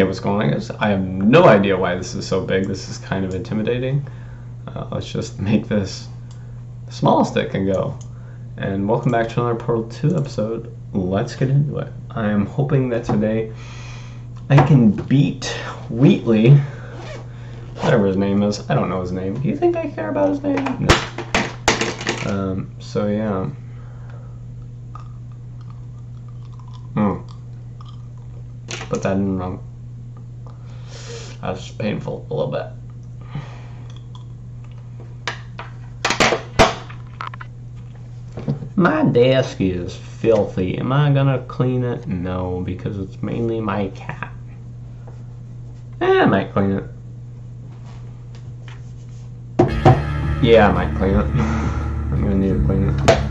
Hey, what's going on? I have no idea why this is so big. This is kind of intimidating. Uh, let's just make this the smallest it can go. And welcome back to another Portal 2 episode. Let's get into it. I am hoping that today I can beat Wheatley, whatever his name is. I don't know his name. Do you think I care about his name? No. Um, so yeah. Hmm. Put that in wrong. That's painful a little bit. My desk is filthy. Am I gonna clean it? No, because it's mainly my cat. Eh, I might clean it. Yeah, I might clean it. I'm gonna need to clean it.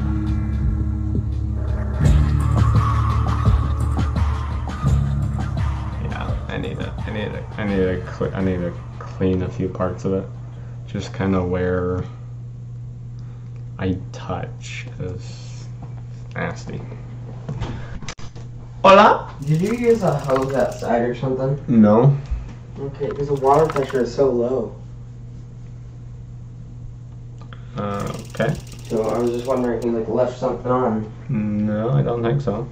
I need to. I need to. I need to. Cl- I need to clean a few parts of it. Just kind of where I touch is nasty. Hola. Did you use a hose outside or something? No. Okay, because the water pressure is so low. Uh, okay. So I was just wondering if you like left something on. No, I don't think so.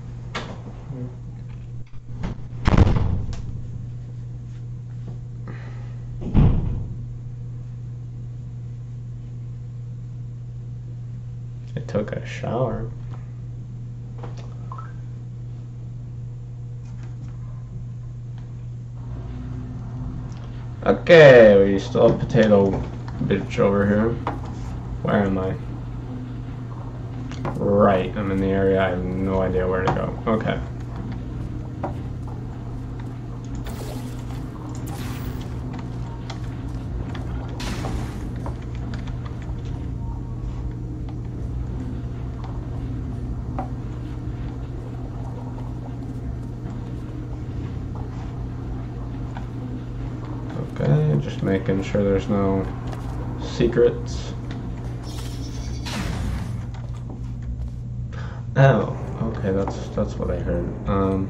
I took a shower. Okay, we still have potato bitch over here. Where am I? Right, I'm in the area. I have no idea where to go. Okay. Okay, just making sure there's no secrets. Oh, okay, that's that's what I heard. Um,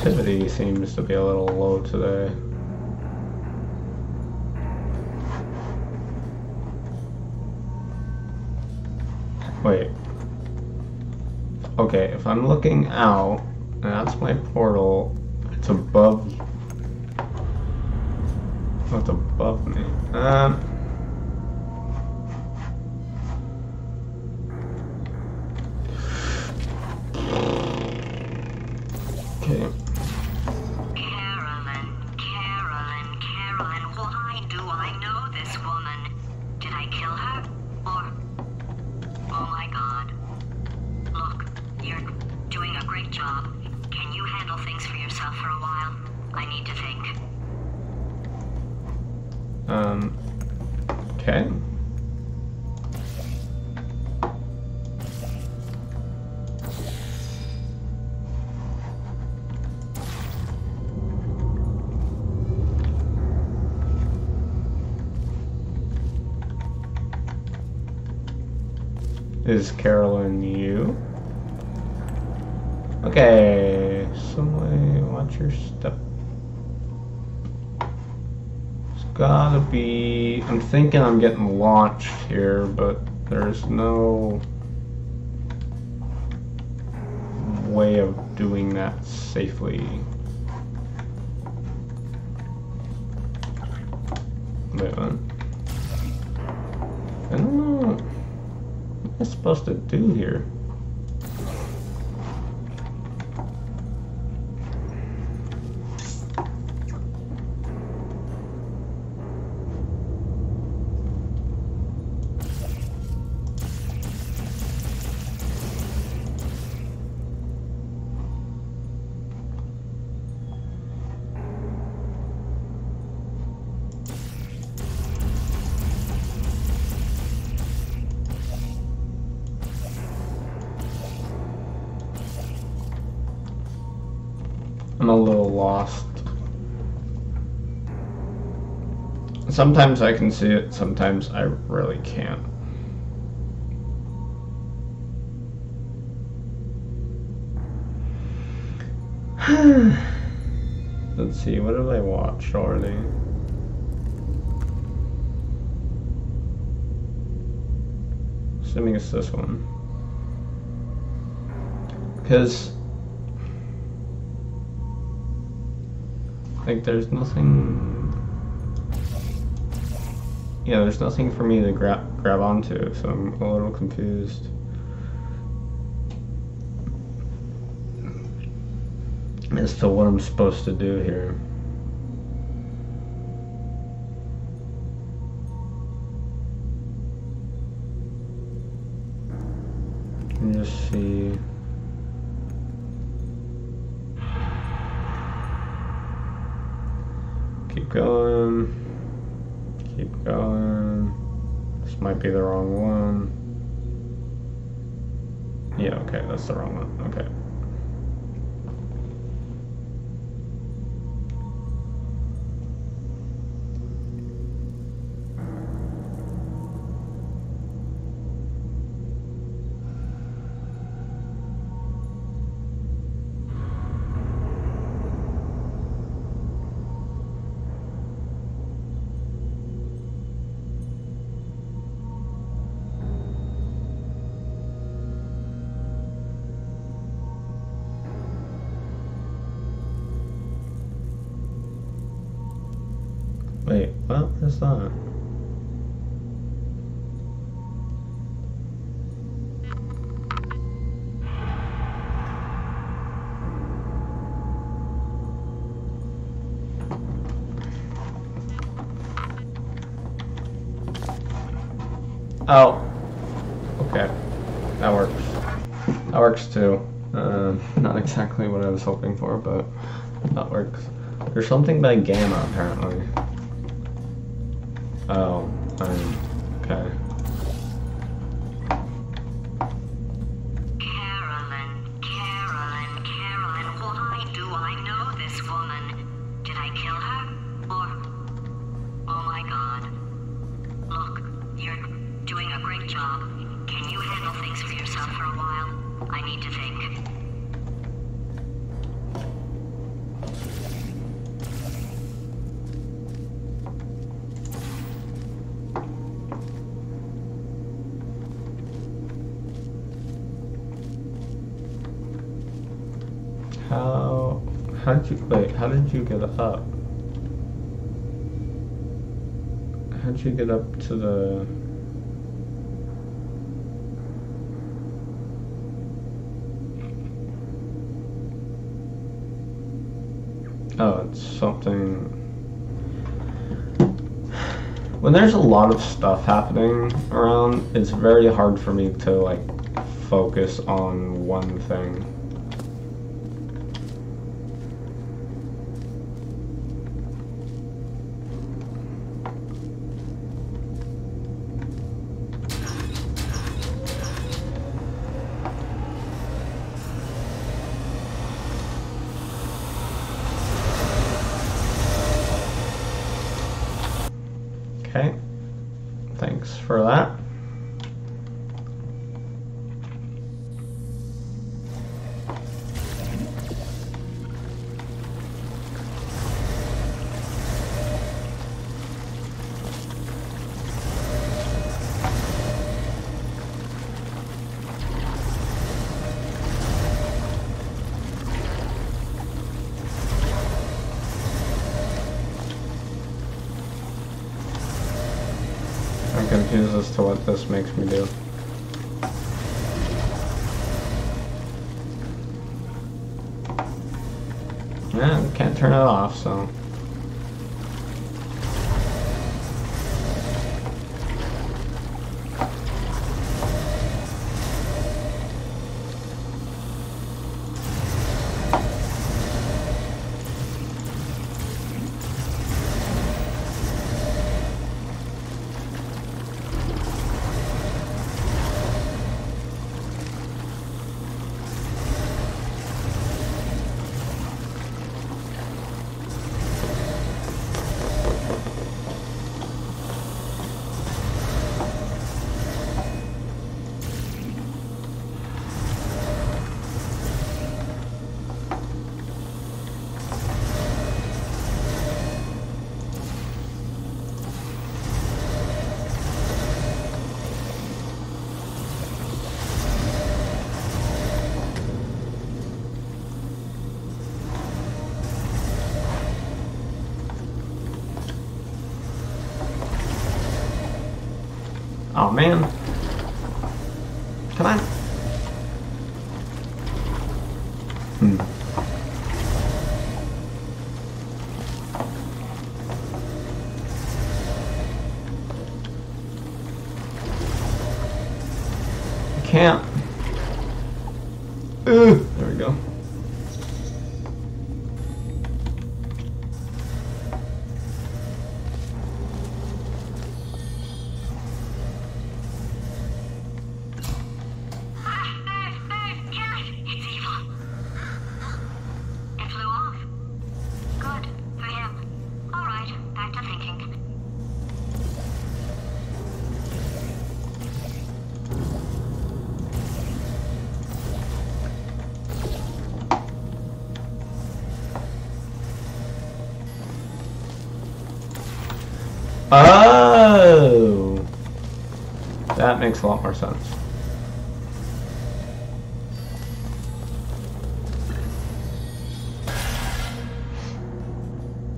sensitivity seems to be a little low today. Wait. Okay, if I'm looking out, that's my portal, kill her? Or. Oh my god. Look, you're doing a great job. Can you handle things for yourself for a while? I need to think. Um. Okay. Is Caroline you? Okay, somebody watch your step. It's gotta be. I'm thinking I'm getting launched here, but there's no way of doing that safely. Supposed to do here? Sometimes I can see it, sometimes I really can't. Let's see, what have I watched already? Assuming it's this one. Because Like there's nothing. Yeah, there's nothing for me to grab grab onto, so I'm a little confused. As to what I'm supposed to do here. Just see. Keep going. Keep going. Might be the wrong one. Yeah, okay, that's the wrong one. Okay. Was hoping for, but that works. There's something by Gamma, apparently. How, how did you, wait, how did you get up? How did you get up to the, oh, it's something, when there's a lot of stuff happening around, it's very hard for me to like focus on one thing. This makes me do. Yeah, can't turn it off, so. Oh makes a lot more sense.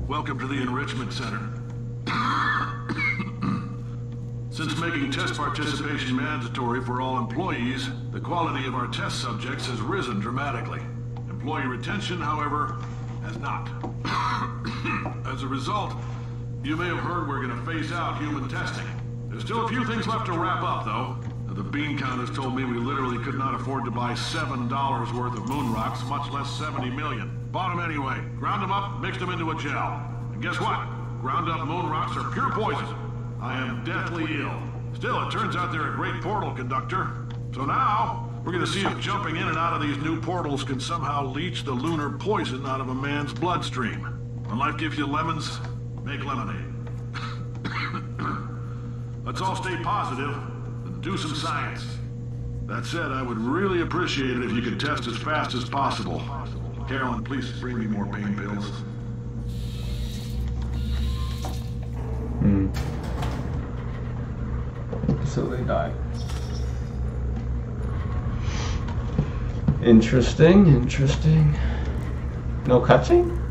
Welcome to the Enrichment Center. Since making test participation mandatory for all employees, the quality of our test subjects has risen dramatically. Employee retention, however, has not. As a result, you may have heard we're going to phase out human testing. There's still a few things left to wrap up, though. The bean counters told me we literally could not afford to buy $7 worth of moon rocks, much less 70 million. Bought them anyway. Ground them up, mixed them into a gel. And guess what? Ground up moon rocks are pure poison. I am deathly ill. Still, it turns out they're a great portal conductor. So now, we're gonna see if jumping in and out of these new portals can somehow leach the lunar poison out of a man's bloodstream. When life gives you lemons, make lemonade. Let's all stay positive and do some science. That said, I would really appreciate it if you could test as fast as possible. Caroline, please bring me more pain pills. Hmm. So they die. Interesting, interesting. No cutscene?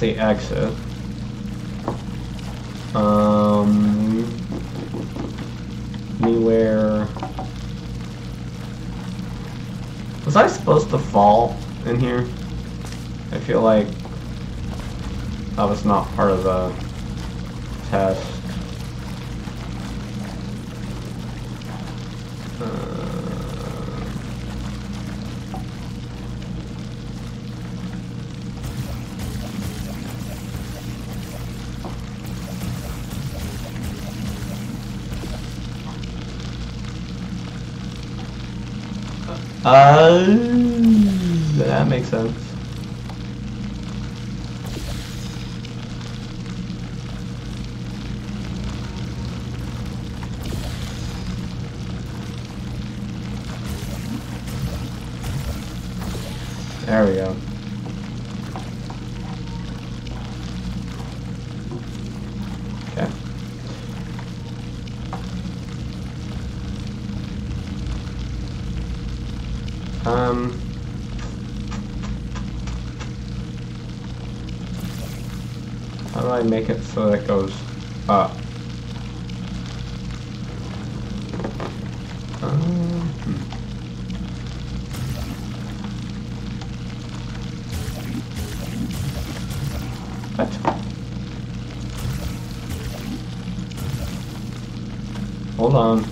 The exit. Um, anywhere. Was I supposed to fall in here? I feel like that was not part of the Uh, that makes sense. Hold on.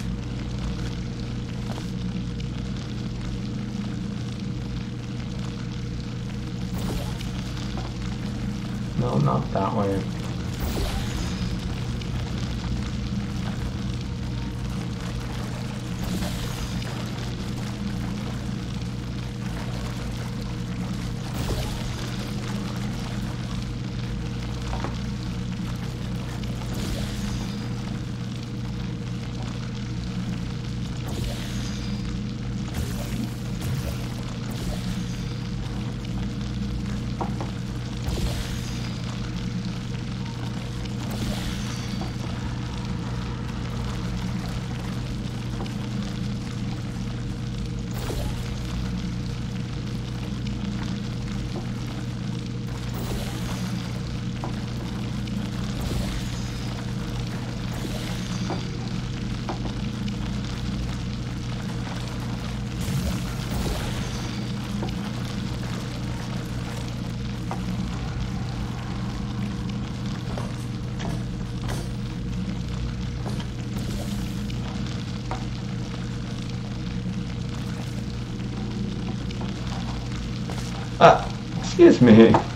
No, not that way. Excuse me.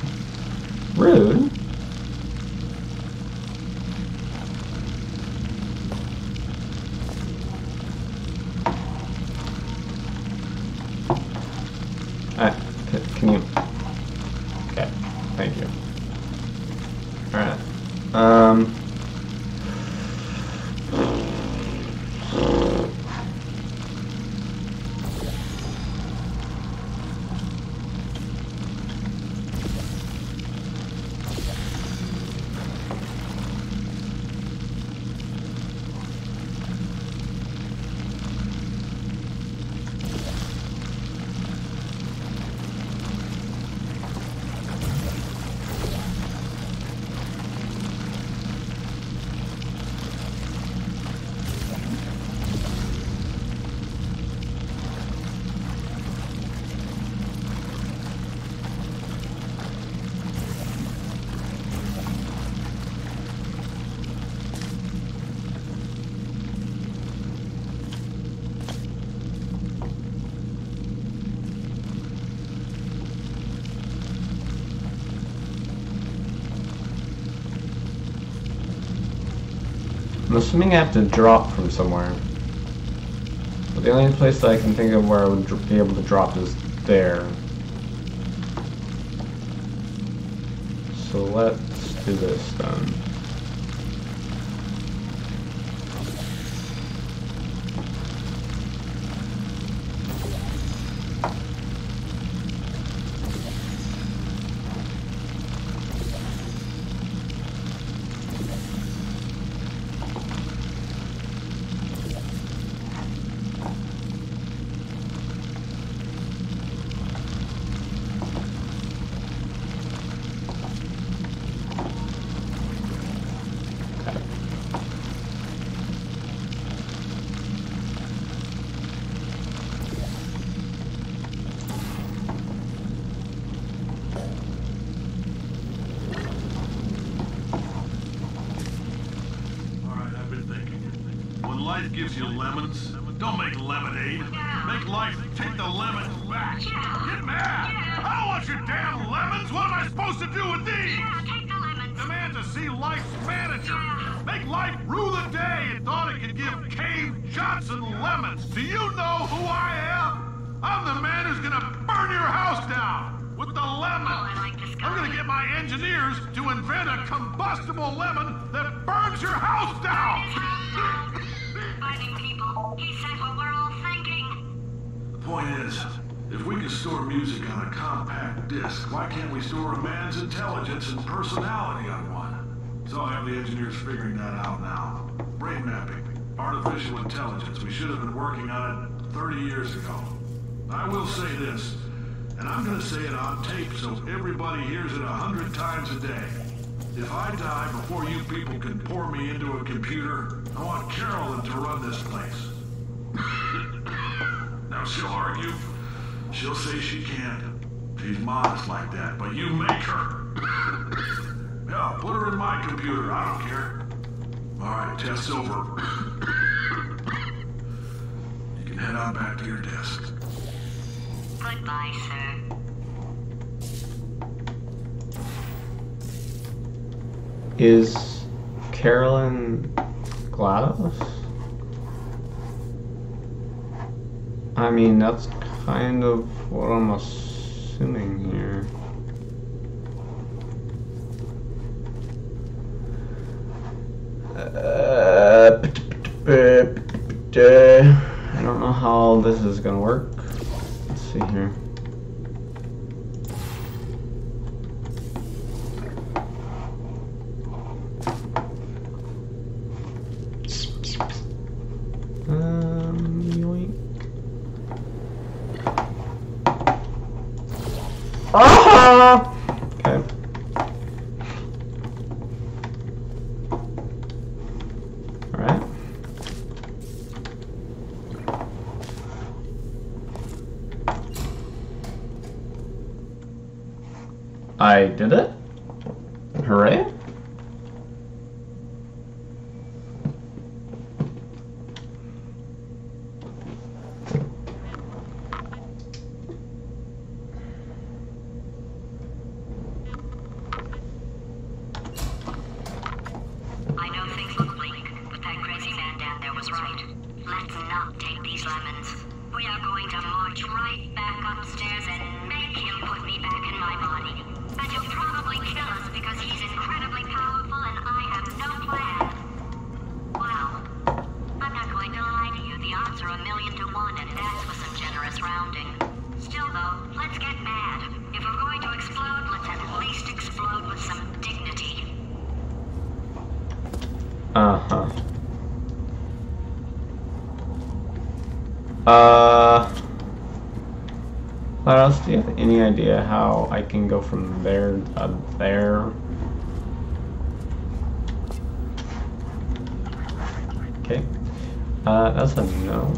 I'm assuming I have to drop from somewhere. But the only place that I can think of where I would be able to drop is there. So let's do this then. Music on a compact disc, why can't we store a man's intelligence and personality on one? So I have the engineers figuring that out now. Brain mapping, artificial intelligence. We should have been working on it 30 years ago. I will say this, and I'm gonna say it on tape so everybody hears it a hundred times a day. If I die before you people can pour me into a computer, I want Caroline to run this place. now she'll argue. She'll say she can't. She's modest like that, but you make her. yeah, put her in my computer. I don't care. All right, test over. you can head on back to your desk. Goodbye, sir. Is Caroline GLaDOS? I mean, that's kind of what I'm assuming here. Uh, I don't know how this is gonna work. Let's see here. Uh... What else? Do you have any idea how I can go from there to there? Okay. Uh, that's a no.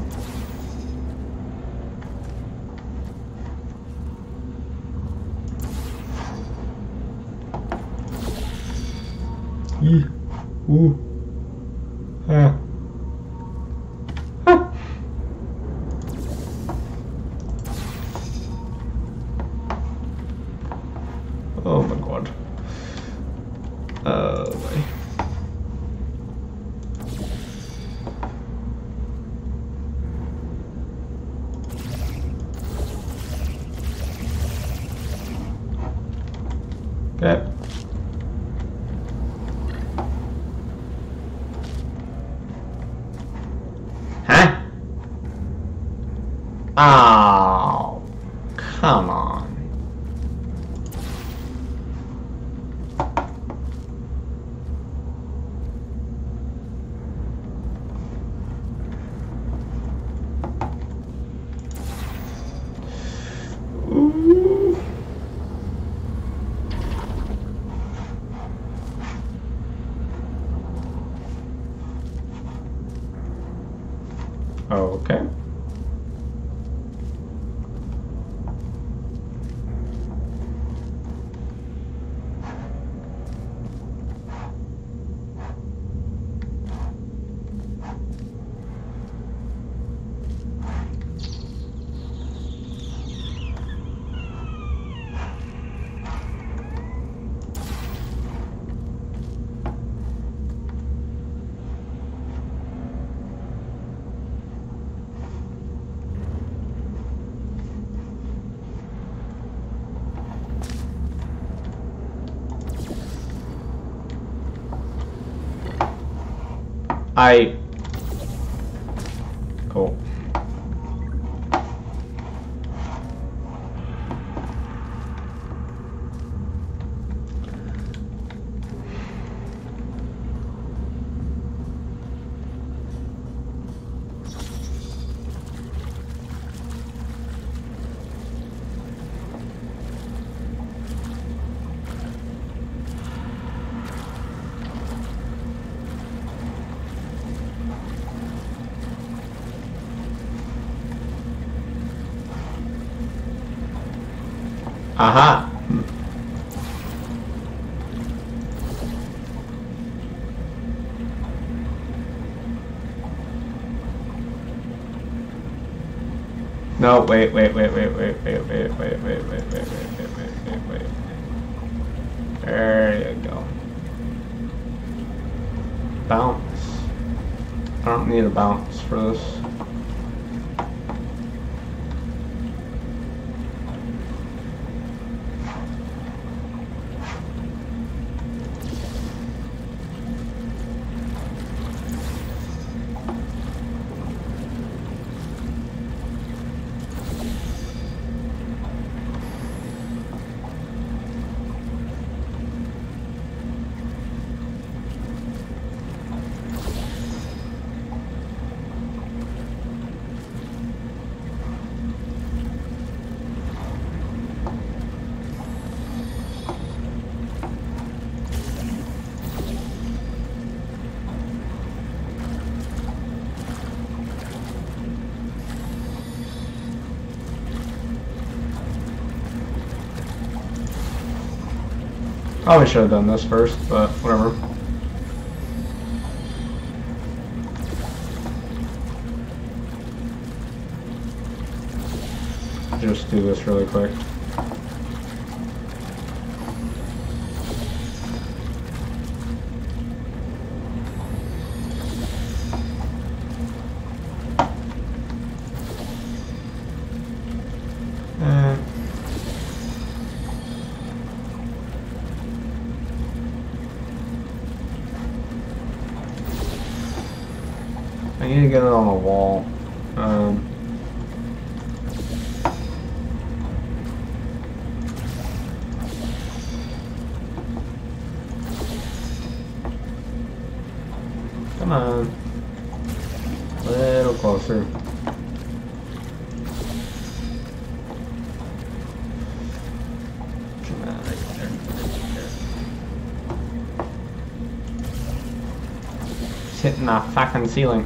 I. wait, wait, wait, wait, wait, wait, wait, wait, wait, wait, wait, wait, wait, wait, wait. There you go. Bounce. I don't need a bounce for this. Probably should have done this first, but whatever. Just do this really quick. Ceiling.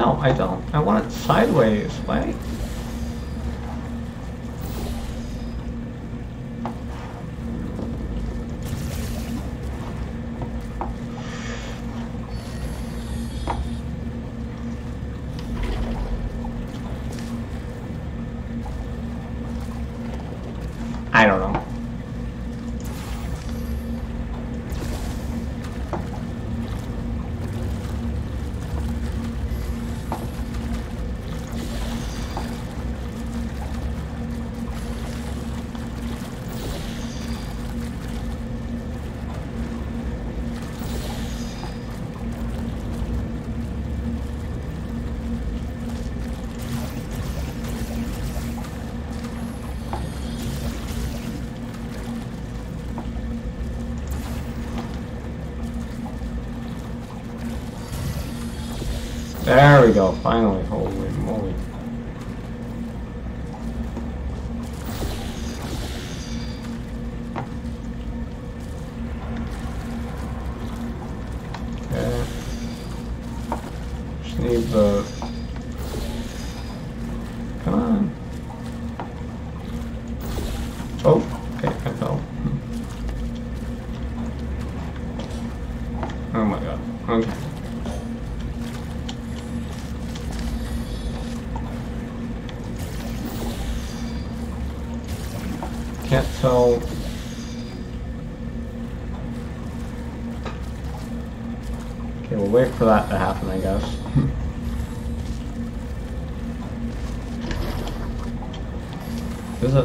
No, I don't. I want it sideways. Wait.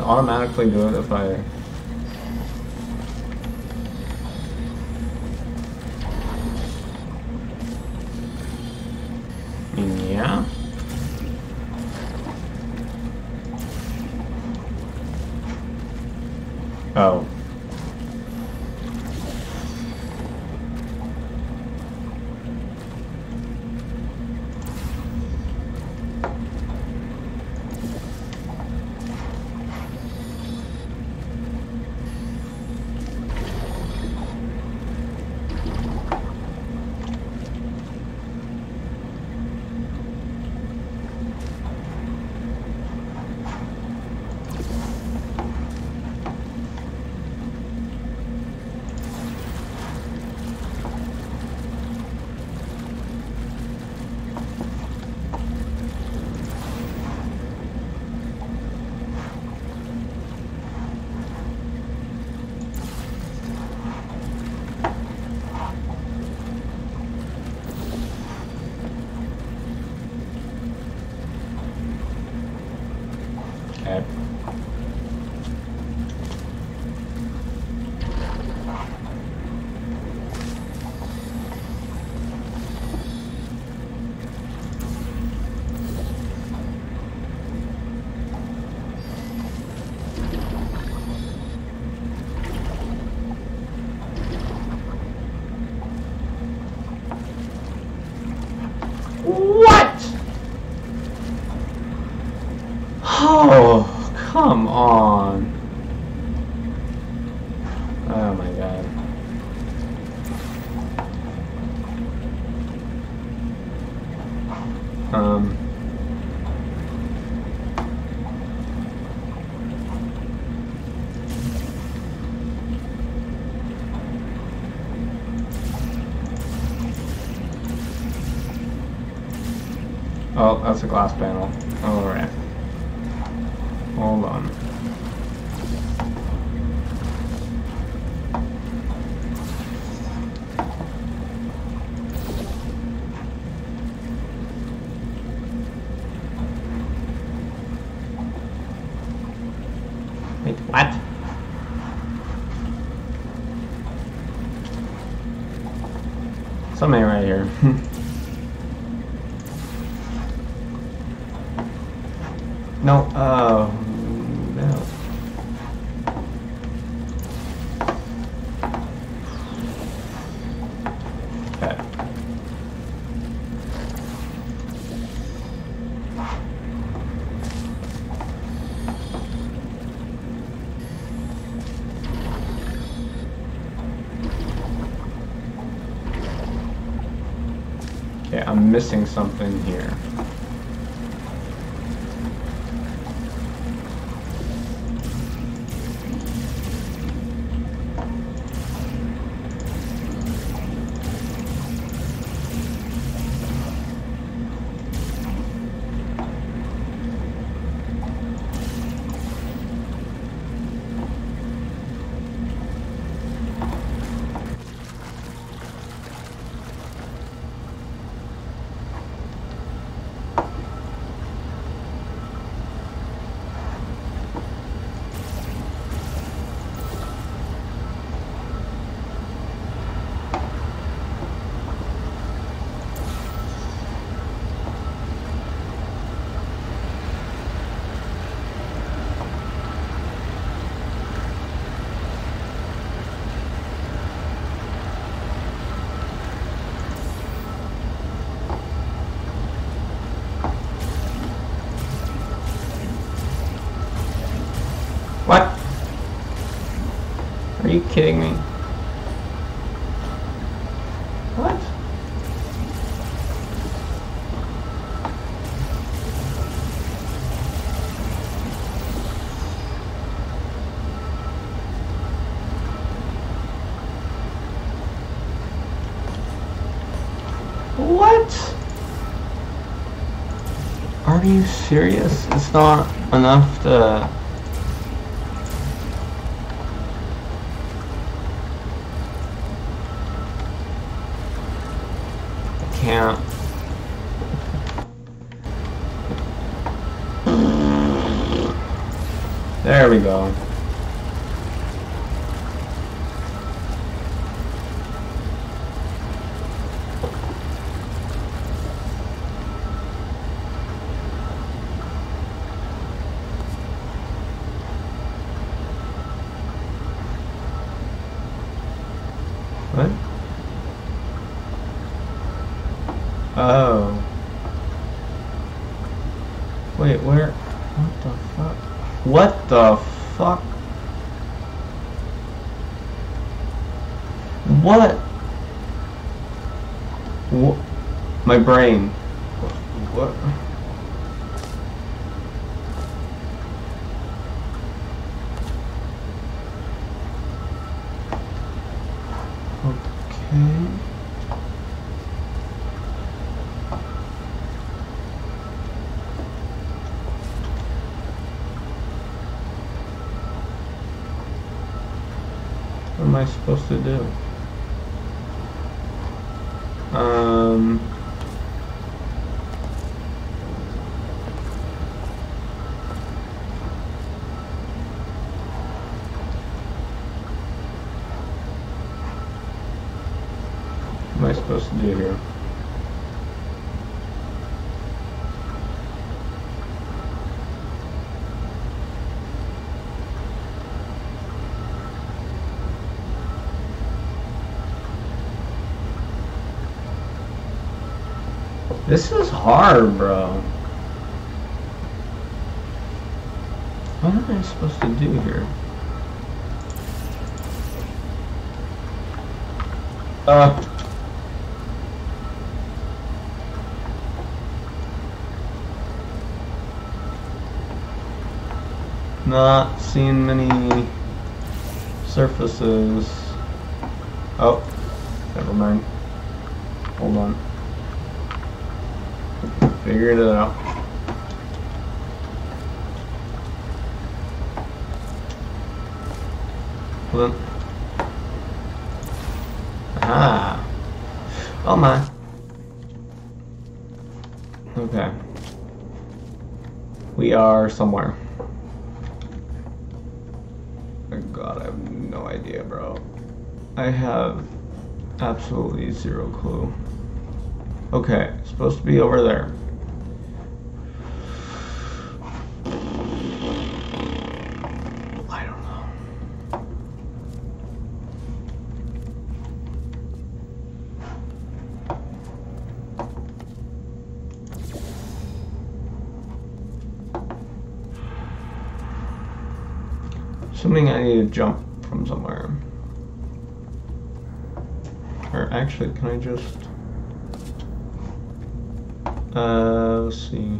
automatically do it if I... Yeah. Oh. glass panel. Alright. Hold on. Wait, what? Something right here. kidding me? What? What? Are you serious? It's not enough to... can't. There we go. What? Oh. Wait, where? What the fuck? What the fuck? What? What? My brain. What? Okay. What am I supposed to do? Um. What am I supposed to do here? This is hard, bro. What am I supposed to do here? Uh. Not seeing many surfaces. Oh, never mind. Hold on. Figured it out. Hold on. Ah. Oh my. Okay. We are somewhere. God, I have no idea, bro. I have absolutely zero clue. Okay, supposed to be over there. I don't know. Assuming I need to jump from somewhere. Or actually, can I just... Uh, let's see.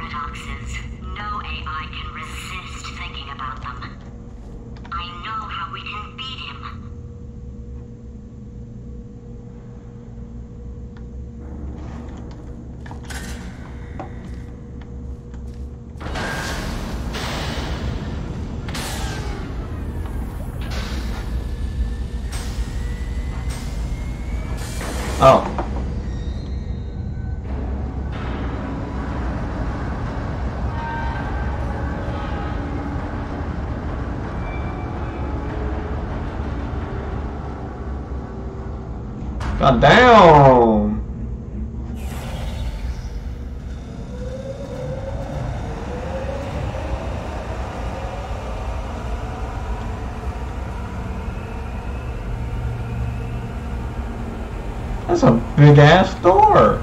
That's a big ass door.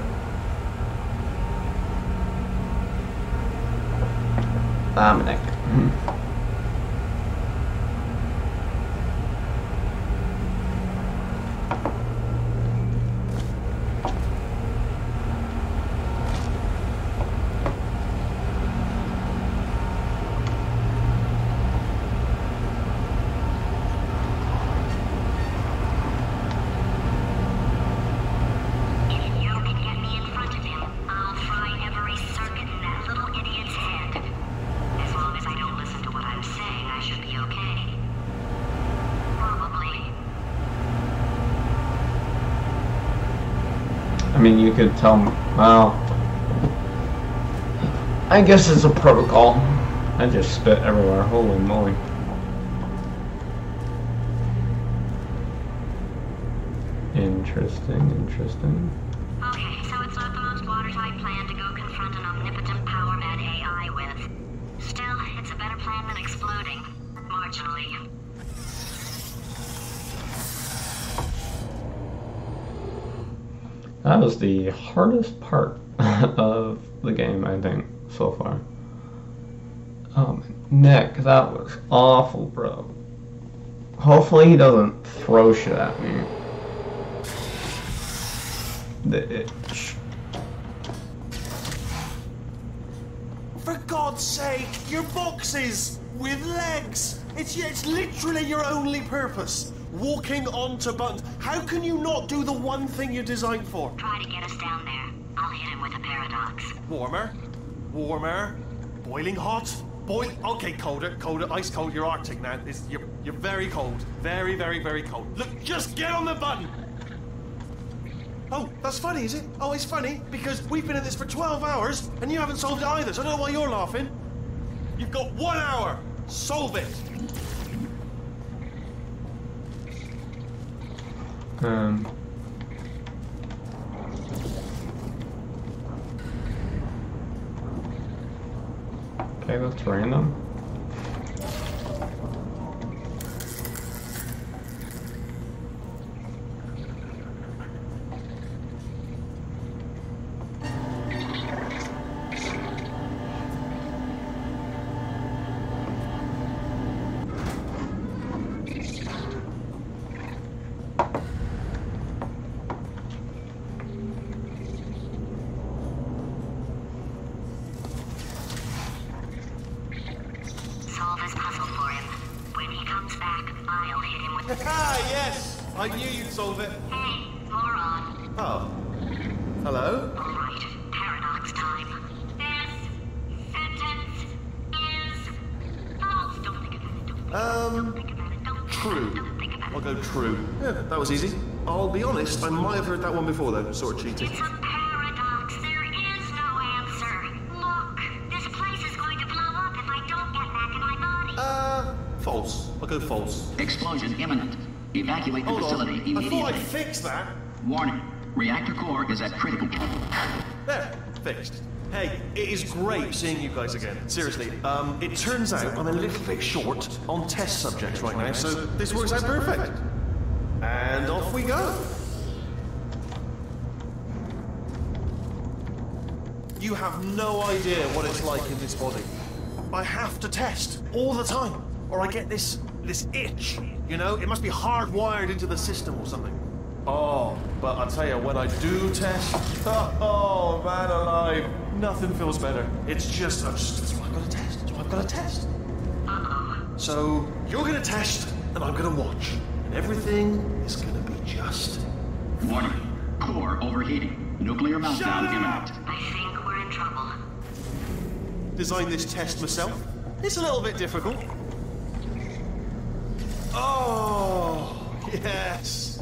Dominic. If you can get me in front of him, I'll fry every circuit in that little idiot's head. As long as I don't listen to what I'm saying, I should be okay. Probably. I mean, you could tell. me. Well, I guess it's a protocol. I just spit everywhere. Holy moly! Interesting. Interesting. Okay, so it's not the most watertight plan to go confront an omnipotent power mad AI with. Still, it's a better plan than exploding. Marginally. That the hardest part of the game, I think, so far. Um, Nick, that was awful, bro. Hopefully he doesn't throw shit at me. The itch. For God's sake, your boxes with legs. It's it's literally your only purpose. Walking onto buttons. How can you not do the one thing you're designed for? Try to get us down there. I'll hit him with a paradox. Warmer, warmer, boiling hot, boil. Okay, colder, colder, ice cold. You're Arctic now. It's, you're you're very cold, very very very cold. Look, just get on the button. Oh, that's funny, is it? Oh, it's funny because we've been at this for 12 hours and you haven't solved it either. So I don't know why you're laughing. You've got one hour. Solve it. Um. Okay, that's random. I'll be honest, I might have heard that one before though, sort of cheating. It's a paradox. There is no answer. Look, this place is going to blow up if I don't get back in my body. Uh, false. I'll go false. Explosion imminent. Evacuate the Hold facility on. I thought. I'd fix that. Warning. Reactor core is at critical. There, fixed. Hey, it is great seeing you guys again. Seriously, um, it turns out I'm a little bit short on test subjects right now, so this works out perfect. And off we go. You have no idea what it's like in this body. I have to test all the time, or I get this this itch. You know, it must be hardwired into the system or something. Oh, but I tell you, when I do test, oh man alive, nothing feels better. It's just, I just that's what I've got to test. That's what I've got to test. Uh-uh. So you're gonna test, and I'm gonna watch, and everything is gonna be just. Warning. Core overheating. Nuclear meltdown imminent. I think we're in trouble. Designed this test myself. It's a little bit difficult. Oh, yes.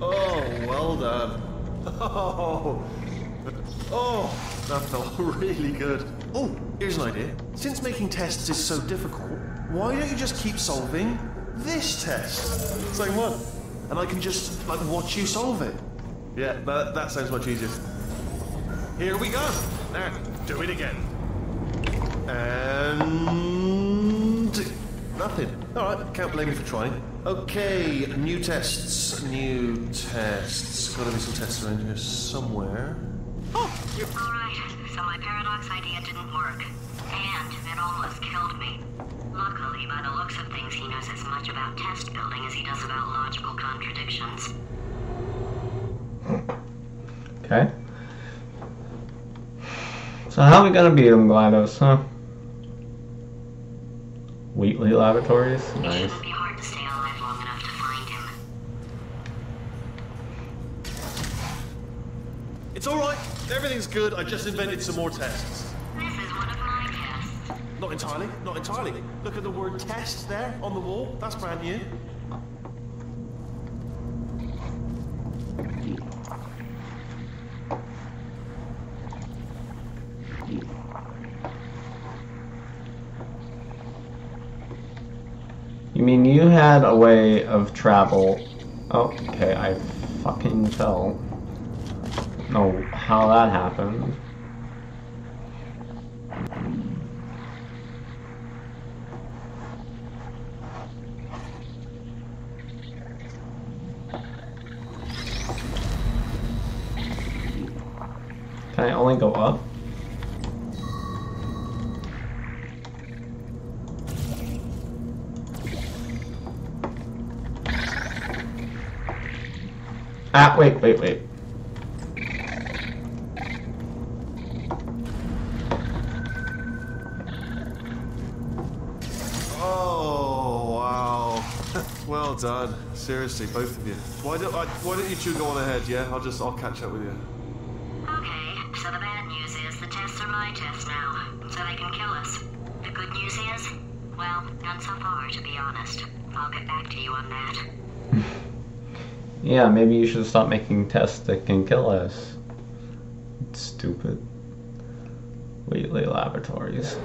Oh, well done. Oh, oh, that felt really good. Oh, here's an idea. Since making tests is so difficult, why don't you just keep solving this test? Same one. And I can just, like, watch you solve it. Yeah, that, that sounds much easier. Here we go. Now, do it again. And nothing. All right, can't blame me for trying. Okay, new tests. New tests. Got to be some tests around here somewhere. Oh, you're... Alright, so my paradox idea didn't work. And it almost killed me. Luckily, by the looks of things, he knows as much about test building as he does about logical contradictions. Okay. So how are we gonna beat him, GLaDOS, huh? Wheatley Laboratories? Nice. shouldn't be hard to stay alive long enough to find him. It's all right. Everything's good. I just invented some more tests. Not entirely. Not entirely. Look at the word test there on the wall. That's brand new. You mean you had a way of travel? Oh, okay, I fucking fell. No, how that happened. Only go up? Ah, wait, wait, wait. Oh wow! well done. Seriously, both of you. Why don't I, Why don't you two go on ahead? Yeah, I'll just I'll catch up with you. Okay, so the bad news is the tests are my tests now, so they can kill us. The good news is, well, none so far, to be honest. I'll get back to you on that. Yeah, maybe you should stop making tests that can kill us. It's Stupid. Wheatley Laboratories.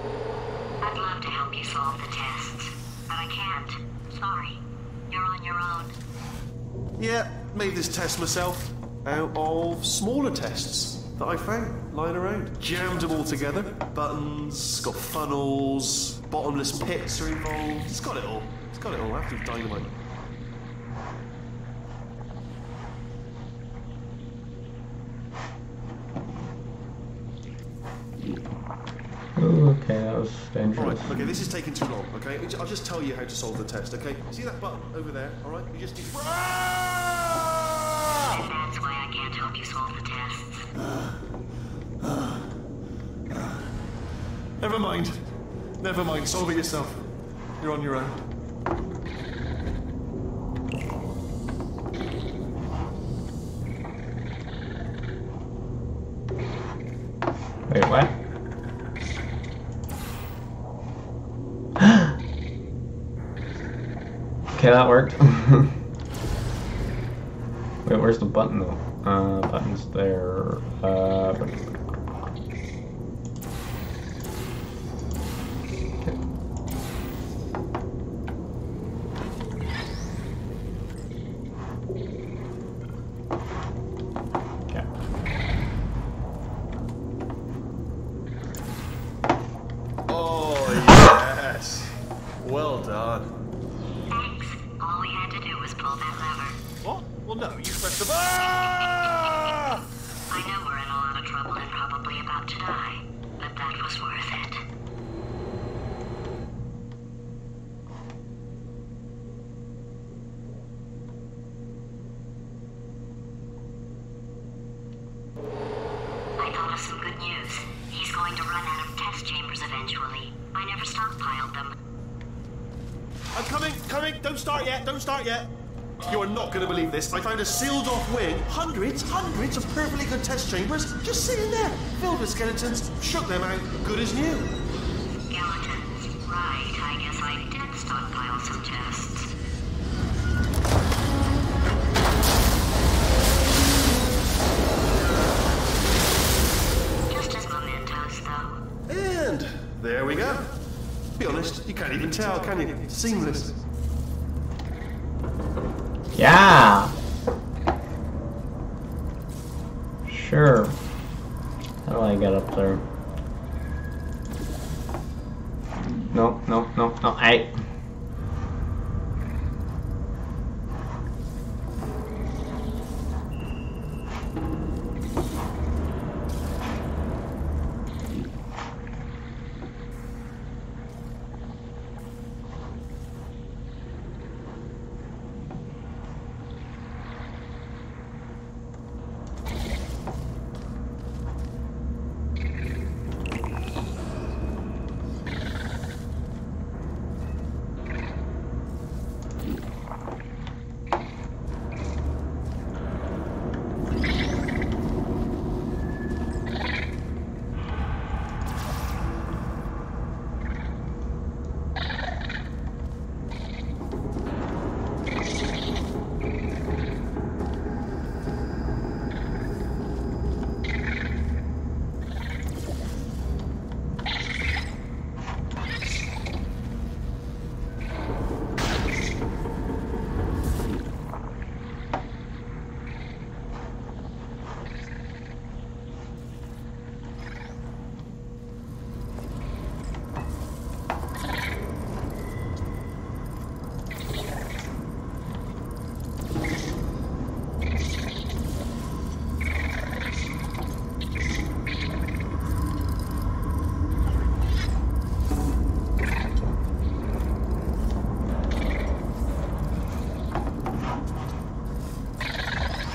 I'd love to help you solve the tests, but I can't. Sorry. You're on your own. Yeah, made this test myself out of smaller tests that I found lying around. Jammed them all together. Buttons, got funnels, bottomless pits are involved. It's got it all. It's got it all. Active dynamite. Ooh, okay, that was Alright, dangerous. okay, this is taking too long, okay? I'll just tell you how to solve the test, okay? See that button over there, alright? You just need... And that's why I can't help you solve the tests. Never mind. Never mind, solve it yourself. You're on your own. Wait, what? Okay, that worked. Wait, where's the button though? Uh, button's there. Uh, Seamless.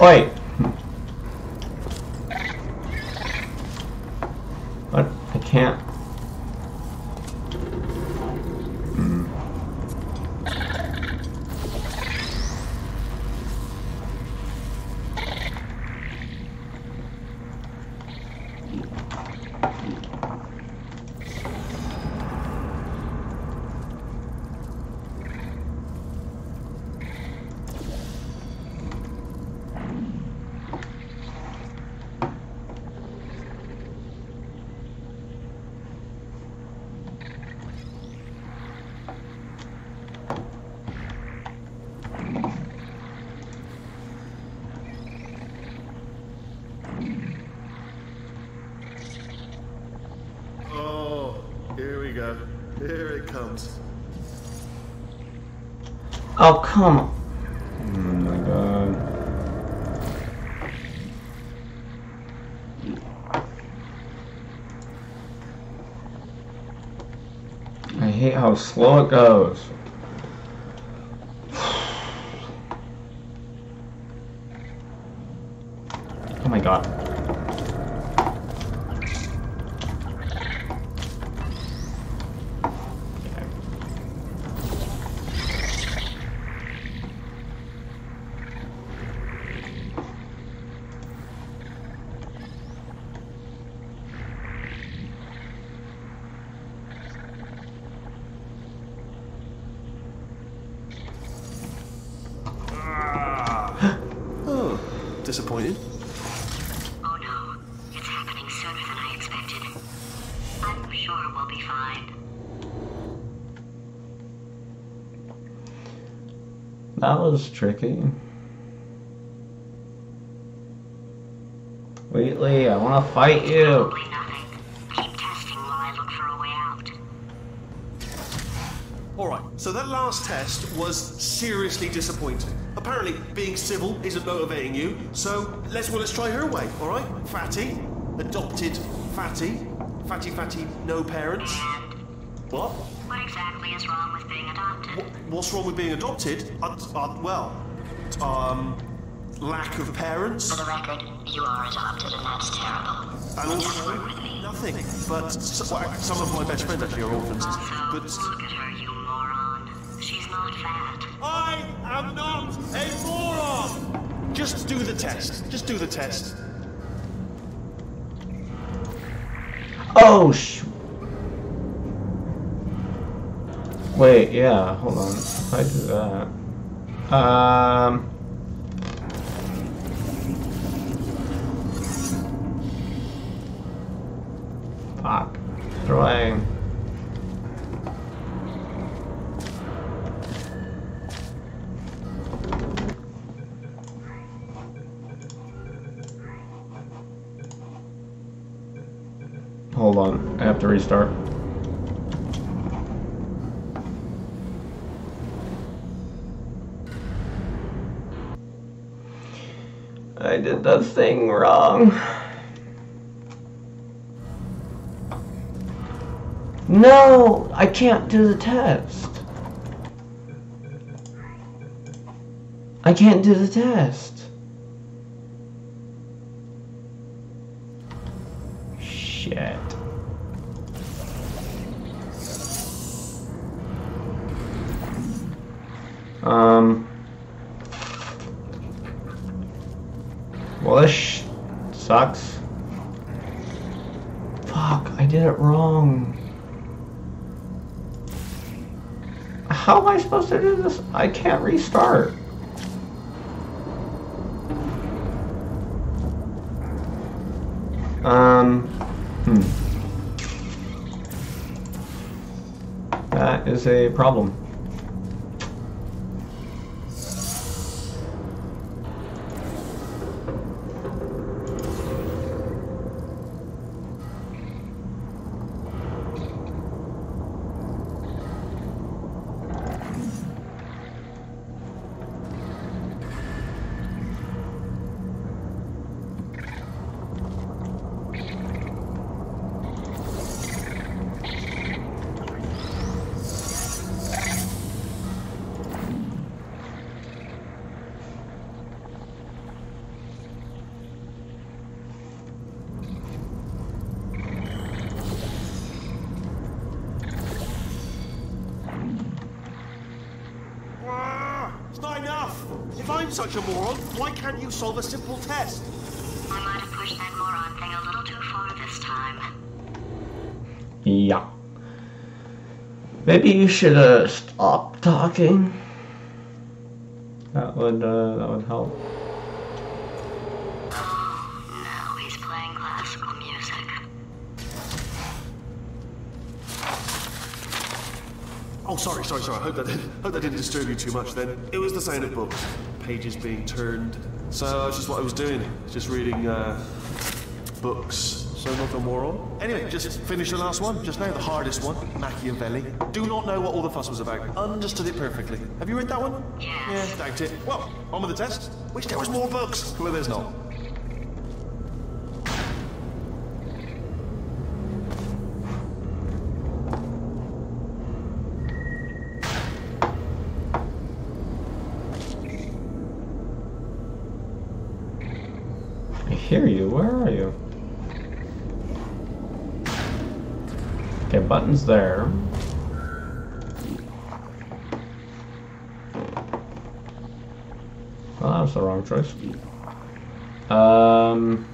Wait. What? I can't. Hmm. Oh, here we go. Here it comes. Oh, come on. Oh my god. I hate how slow it goes. Oh my god. Okay. Oh, disappointed. Oh no, it's happening sooner than I expected. I'm sure we'll be fine. That was tricky. Wheatley, I want to fight you. Probably nothing. Keep testing while I look for a way out. Alright, so that last test was seriously disappointing. Apparently, being civil isn't motivating you, so let's well let's try her way, alright? Fatty, adopted fatty, fatty fatty, no parents. And What? what exactly is wrong with being adopted? Wh- What's wrong with being adopted? Uh, uh, well, um, lack of parents. For the record, you are adopted, and that's terrible. And also, with me. nothing. But s well, some of my best friends actually are orphans. Also, But look at her, you moron. She's not fat. I am not a moron. Just do the test. Just do the test. Oh sh. Wait, yeah, hold on. If I do that. Um. Hold on, I have to restart. I did the thing wrong. No, I can't do the test. I can't do the test. Supposed to do this? I can't restart. Um, hmm. That is a problem. Solve a simple test? I might have pushed that moron thing a little too far this time. Yeah. Maybe you should uh, stop talking. That would uh, that would help. Now he's playing classical music. Oh, sorry, sorry, sorry. I hope that, hope that didn't disturb you too much then. It was the sound of books, pages being turned. So that's just what I was doing, just reading uh, books. So not a moron. Anyway, just finished the last one, just now, the hardest one, Machiavelli. Do not know what all the fuss was about. Understood it perfectly. Have you read that one? Yes. Yeah, doubt it. Well, on with the test. Wish there was more books. Well, there's not. I hear you. Where are you? Buttons there. Well, that was the wrong choice. Um.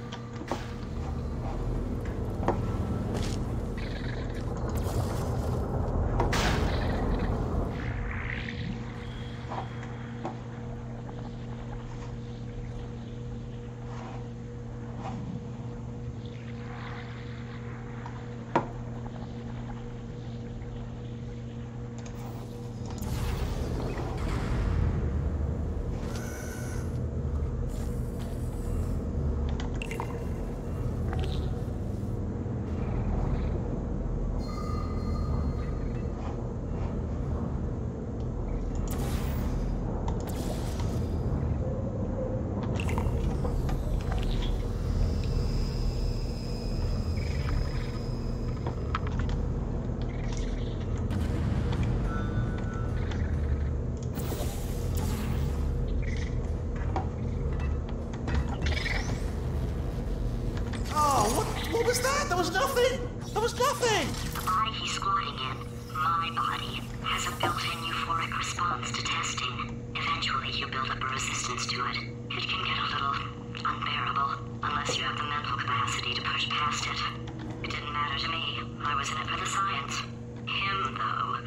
To push past it. It didn't matter to me. I was in it for the science. Him, though,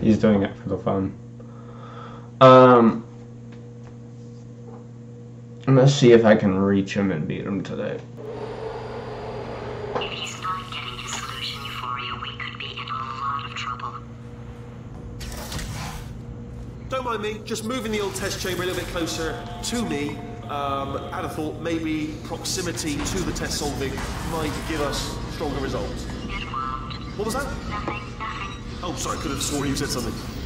He's doing it for the fun. Um, let's see if I can reach him and beat him today. if he's not getting his solution euphoria, we could be in a lot of trouble. Don't mind me, just moving the old test chamber a little bit closer to me. Um, had a thought maybe proximity to the test solving might give us stronger results. What was that? Nothing, nothing. Oh, sorry, I could have sworn you said something.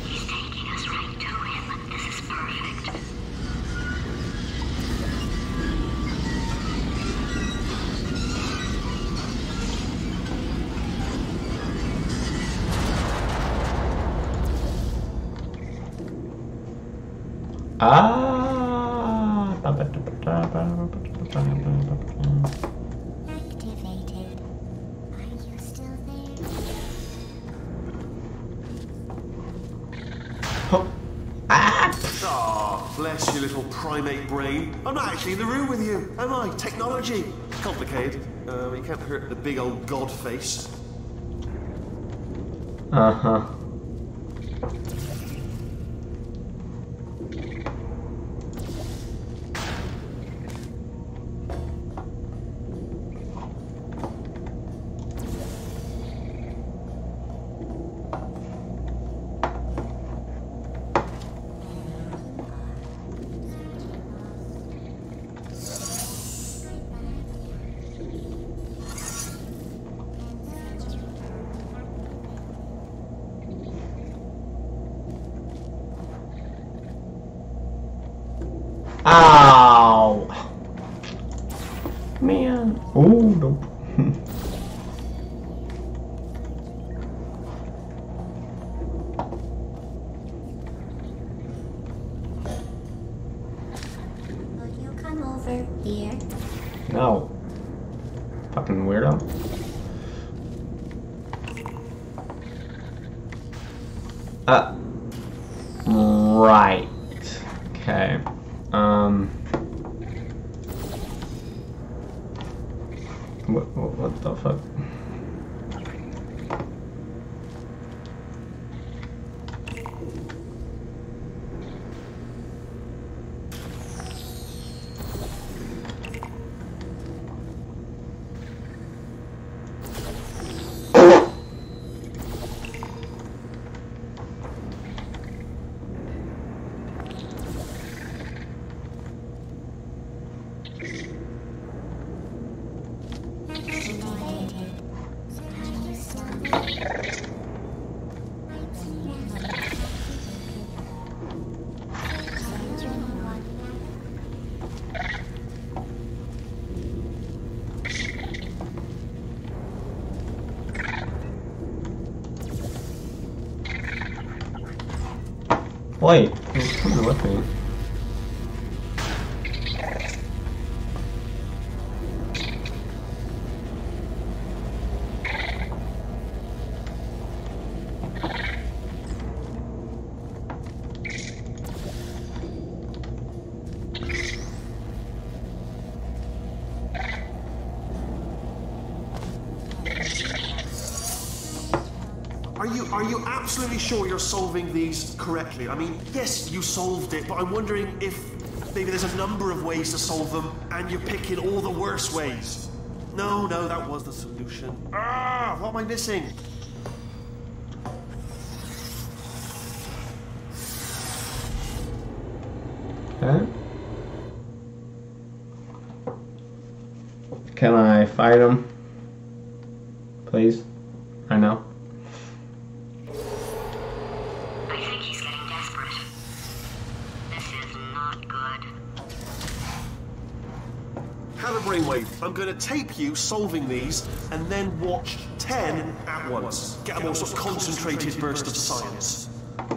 I'm not actually in the room with you, am I? Technology. Complicated. Uh, you can't hurt the big old god face. Uh Uh. Right. Okay. Um. What, what, what the fuck? Absolutely sure you're solving these correctly? I mean, yes, you solved it, but I'm wondering if maybe there's a number of ways to solve them, and you're picking all the worst ways. No, no, that was the solution. Ah, what am I missing? Okay. Can I fight him? Please? I know. I think he's getting desperate. This is not good. I'm going to tape you solving these, and then watch ten at once. Get a more sort of concentrated burst of science.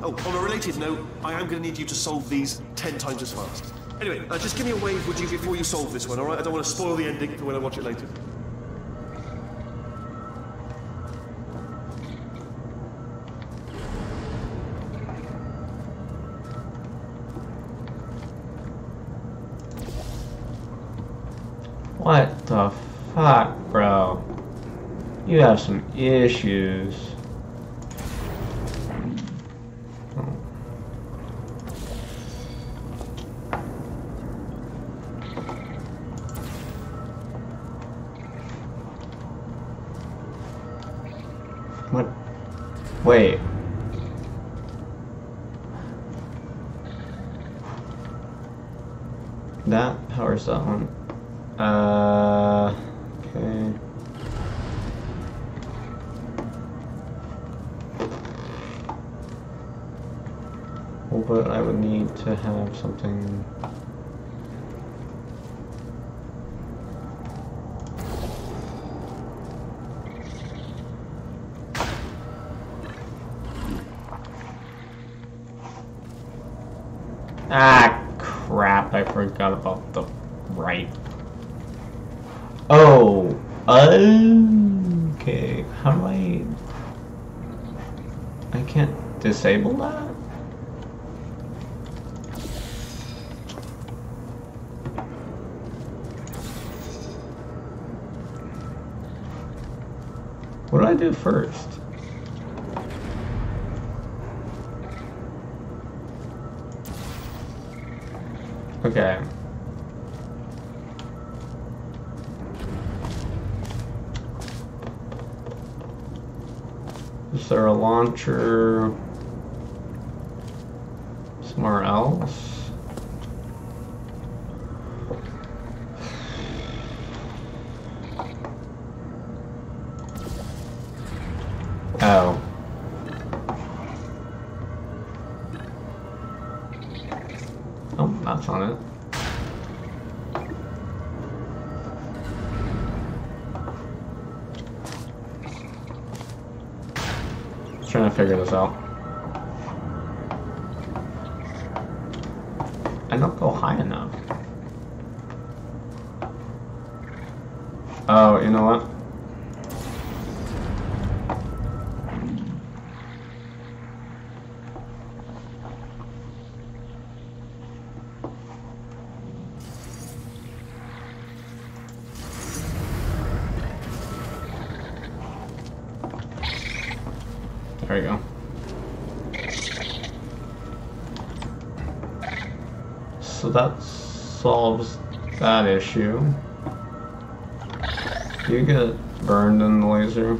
Oh, on a related note, I am going to need you to solve these ten times as fast. Anyway, uh, just give me a wave, would you, before you solve this one, all right? I don't want to spoil the ending for when I watch it later. You have some issues. Disable that? What do I do first? Okay. Is there a launcher That's on it. Just trying to figure this out. I don't go high enough. Oh, you know what? Solves that issue. You get burned in the laser?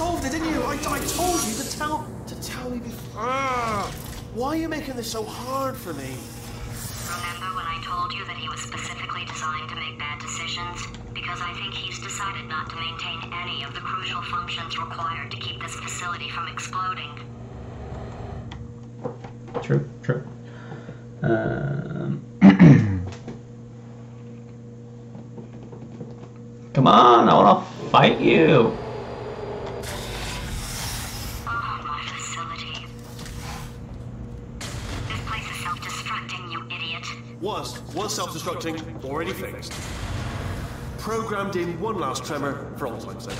Solved it, didn't you? I, I told you to tell to tell me before. Ah, why are you making this so hard for me? Self-destructing, already fixed. Programmed in one last tremor for all time's sake.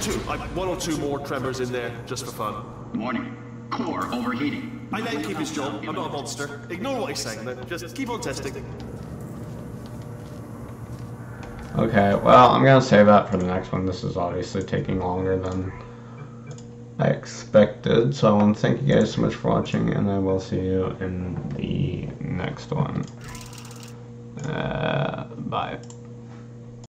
Two, like one or two more tremors in there just for fun. Warning. Core overheating. I let him keep his job. I'm not a monster. Ignore what he's saying. Then. Just keep on testing. Okay, well, I'm gonna save that for the next one. This is obviously taking longer than I expected. So I want to thank you guys so much for watching, and I will see you in the next one. Uh, bye.